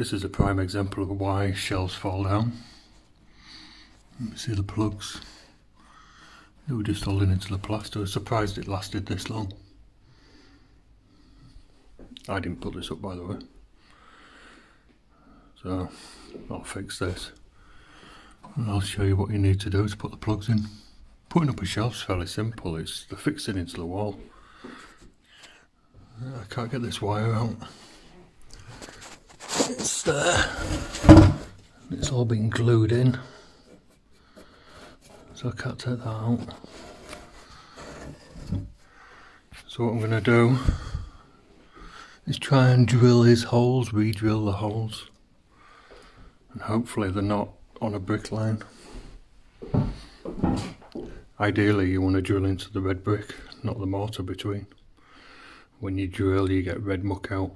This is a prime example of why shelves fall down. You See the plugs? They were just holding into the plaster. Surprised it lasted this long. I didn't put this up by the way. So I'll fix this. And I'll show you what you need to do to put the plugs in. Putting up a shelf's fairly simple. It's the fixing into the wall. I can't get this wire out. It's there. It's all been glued in. So I can't take that out. So what I'm going to do is try and drill his holes, re-drill the holes. And hopefully they're not on a brick line. Ideally you want to drill into the red brick, not the mortar between. When you drill you get red muck out.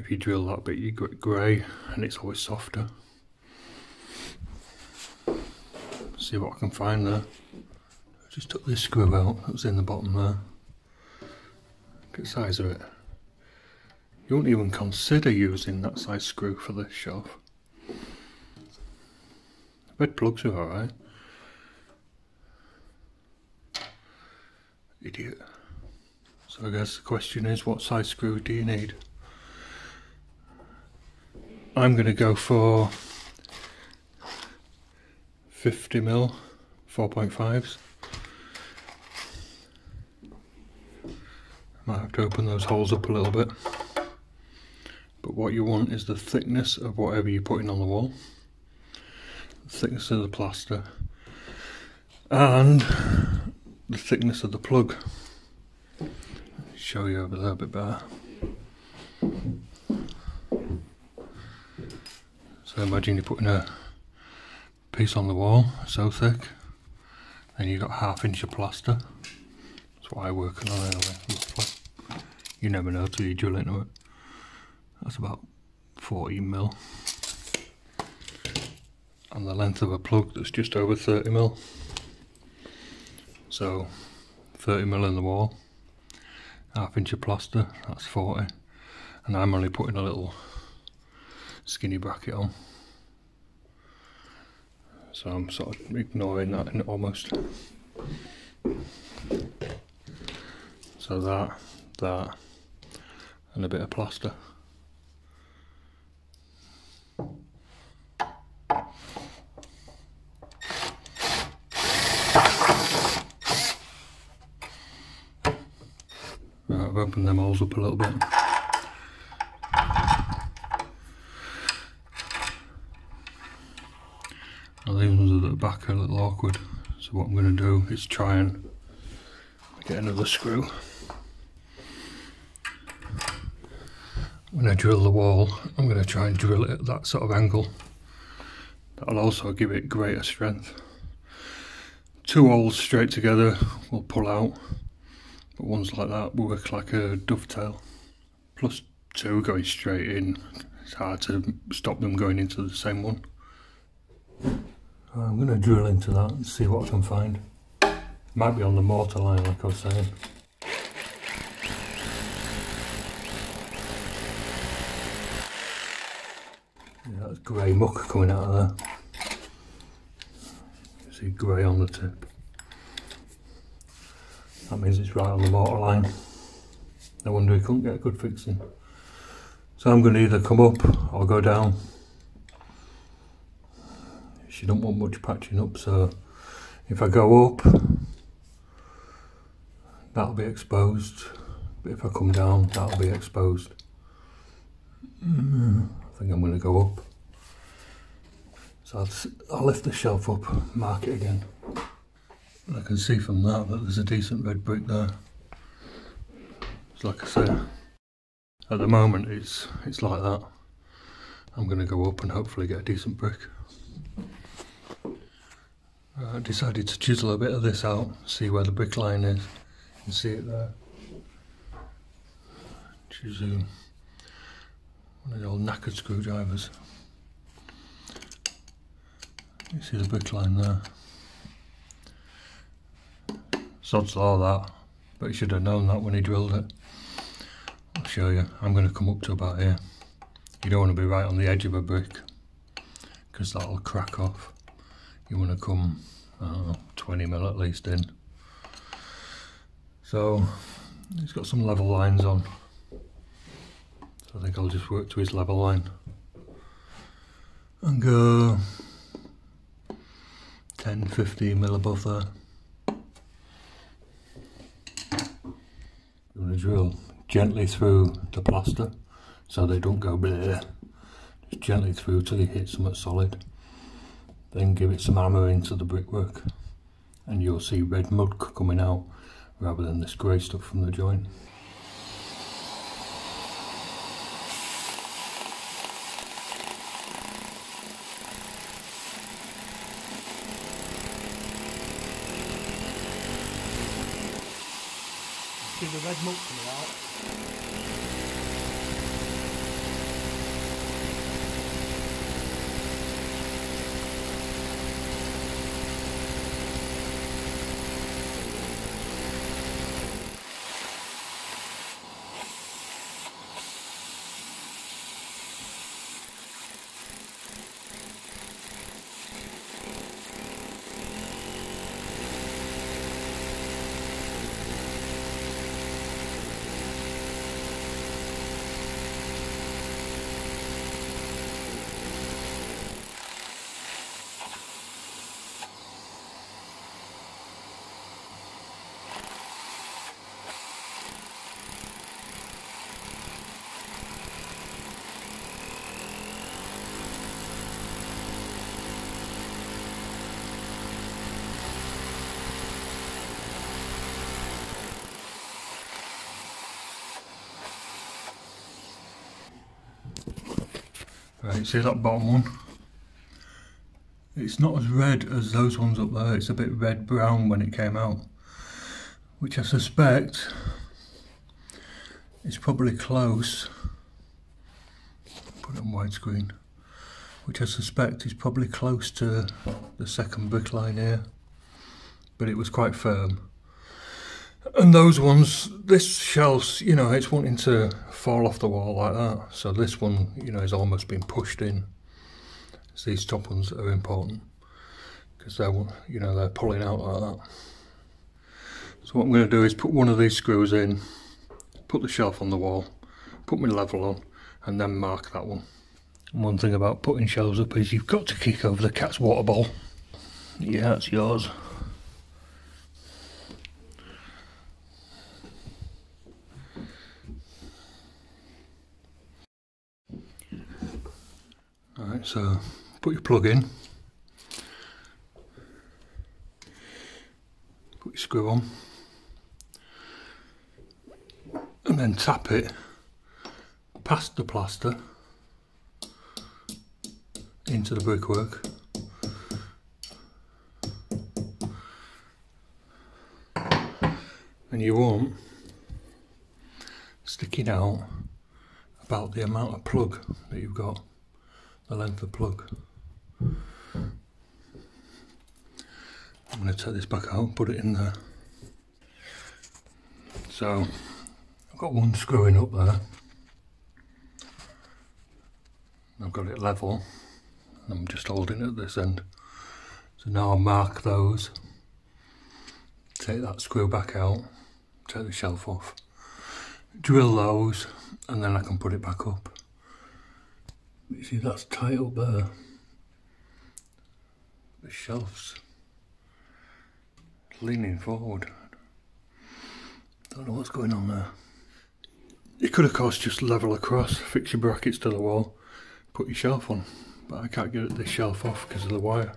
If you drill that bit you get grey and it's always softer. See what I can find there. I just took this screw out that was in the bottom there. Look at the size of it. You won't even consider using that size screw for this shelf. Red plugs are alright. Idiot. So I guess the question is what size screw do you need? I'm going to go for 50 mil 4.5s. Might have to open those holes up a little bit. But what you want is the thickness of whatever you're putting on the wall. The thickness of the plaster. And the thickness of the plug. Show you over there a bit better. So imagine you're putting a piece on the wall, so thick, then you've got half inch of plaster. That's what I work on anyway, You never know till you drill into it. That's about 40 mil. And the length of a plug that's just over 30 mil. So 30 mil in the wall, half inch of plaster, that's 40. And I'm only putting a little skinny bracket on. So I'm sort of ignoring that and almost. So that, that, and a bit of plaster. Right, I've opened them holes up a little bit. Now these ones at the back a little awkward, so what I'm going to do is try and get another screw. When I drill the wall, I'm going to try and drill it at that sort of angle. That'll also give it greater strength. Two holes straight together will pull out, but ones like that will work like a dovetail. Plus two going straight in, it's hard to stop them going into the same one. I'm going to drill into that and see what I can find. Might be on the mortar line like I was saying. Yeah, that's grey muck coming out of there. You see grey on the tip. That means it's right on the mortar line. No wonder he couldn't get a good fixing. So I'm going to either come up or go down she don't want much patching up so if I go up that'll be exposed. But if I come down that'll be exposed. I think I'm going to go up. So I'll, I'll lift the shelf up mark it again. And I can see from that that there's a decent red brick there. It's like I say at the moment it's it's like that. I'm going to go up and hopefully get a decent brick Uh, I decided to chisel a bit of this out, see where the brick line is. You can see it there. Chisel one of the old knackered screwdrivers. You see the brick line there. Sod's law that, but he should have known that when he drilled it. I'll show you. I'm going to come up to about here. You don't want to be right on the edge of a brick because that'll crack off. You want to come know, 20 mil at least in. So he's got some level lines on. So I think I'll just work to his level line and go 10, 15 mil above there. You want to drill gently through the plaster so they don't go there. Just gently through till you hit something solid. Then give it some hammer into the brickwork and you'll see red mud coming out rather than this grey stuff from the joint. See the red mud coming out? See that bottom one? It's not as red as those ones up there, it's a bit red brown when it came out. Which I suspect is probably close. Put it on widescreen. Which I suspect is probably close to the second brick line here. But it was quite firm. And those ones, this shelf's, you know, it's wanting to fall off the wall like that. So this one, you know, has almost been pushed in. So these top ones are important because they're, you know, they're pulling out like that. So what I'm going to do is put one of these screws in, put the shelf on the wall, put my level on, and then mark that one. And one thing about putting shelves up is you've got to kick over the cat's water bowl. Yeah, it's yours. Alright, so put your plug in, put your screw on, and then tap it past the plaster into the brickwork. And you want sticking out about the amount of plug that you've got the length of plug. I'm going to take this back out, put it in there. So I've got one screwing up there. I've got it level. I'm just holding it at this end. So now I'll mark those. Take that screw back out. Take the shelf off. Drill those and then I can put it back up. You see that's up there. The shelves leaning forward. Don't know what's going on there. You could of course just level across, fix your brackets to the wall, put your shelf on. But I can't get this shelf off because of the wire.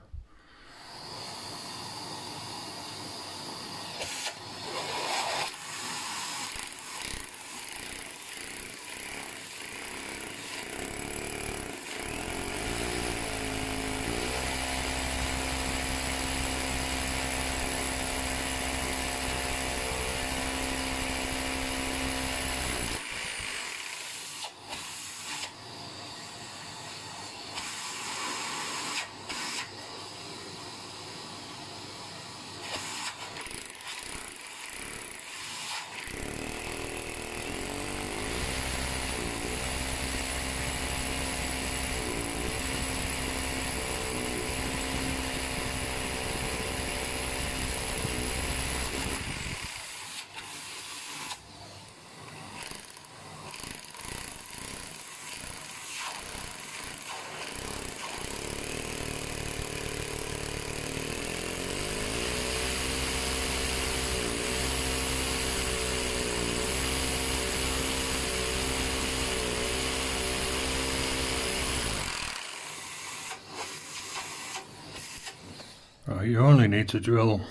You only need to drill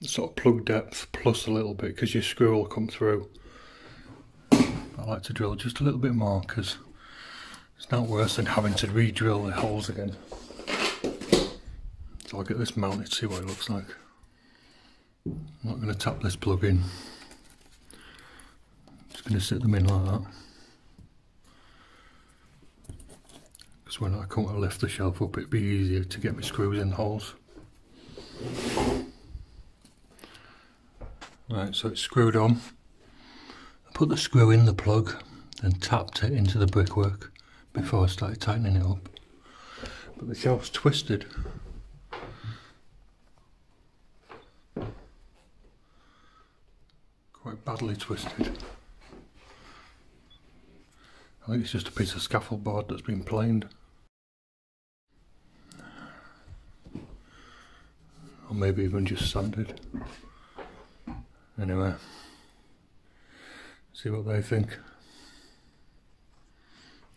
sort of plug depth plus a little bit because your screw will come through. I like to drill just a little bit more because it's not worse than having to re-drill the holes again. So I'll get this mounted, see what it looks like. I'm not going to tap this plug in. I'm Just going to sit them in like that. Because when I come to lift the shelf up, it'd be easier to get my screws in the holes. Right, so it's screwed on. I put the screw in the plug, then tapped it into the brickwork before I started tightening it up. But the shelf's twisted. Quite badly twisted. I think it's just a piece of scaffold board that's been planed. Or maybe even just sanded. Anyway, see what they think.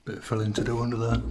Bit of filling to do under there.